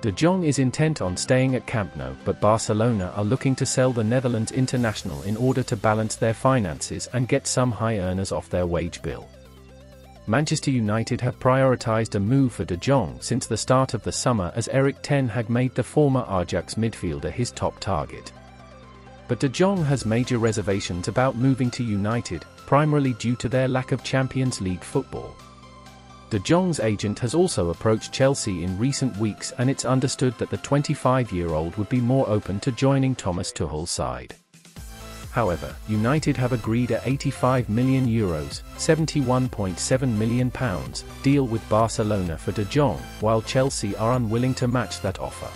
De Jong is intent on staying at Camp Nou but Barcelona are looking to sell the Netherlands international in order to balance their finances and get some high earners off their wage bill. Manchester United have prioritised a move for De Jong since the start of the summer as Erik ten Hag made the former Ajax midfielder his top target. But De Jong has major reservations about moving to United, primarily due to their lack of Champions League football. De Jong's agent has also approached Chelsea in recent weeks and it's understood that the 25-year-old would be more open to joining Thomas Tuchel's side. However, United have agreed a 85 million euros, 71.7 million pounds, deal with Barcelona for De Jong, while Chelsea are unwilling to match that offer.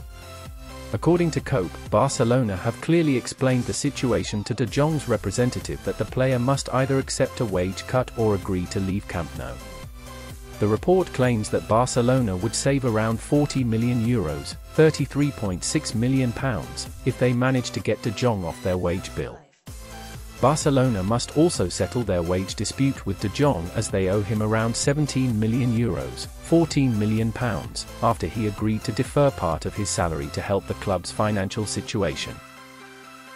According to Cope, Barcelona have clearly explained the situation to De Jong's representative that the player must either accept a wage cut or agree to leave Camp Nou. The report claims that Barcelona would save around 40 million euros, 33.6 million pounds, if they manage to get De Jong off their wage bill. Barcelona must also settle their wage dispute with De Jong as they owe him around 17 million euros, 14 million pounds, after he agreed to defer part of his salary to help the club's financial situation.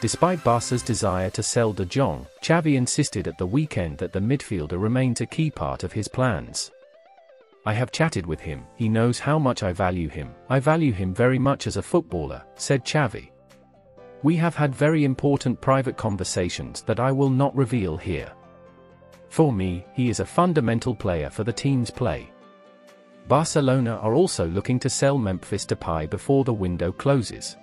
Despite Barca's desire to sell De Jong, Xavi insisted at the weekend that the midfielder remains a key part of his plans. I have chatted with him, he knows how much I value him, I value him very much as a footballer, said Xavi. We have had very important private conversations that I will not reveal here. For me, he is a fundamental player for the team's play. Barcelona are also looking to sell Memphis Depay before the window closes.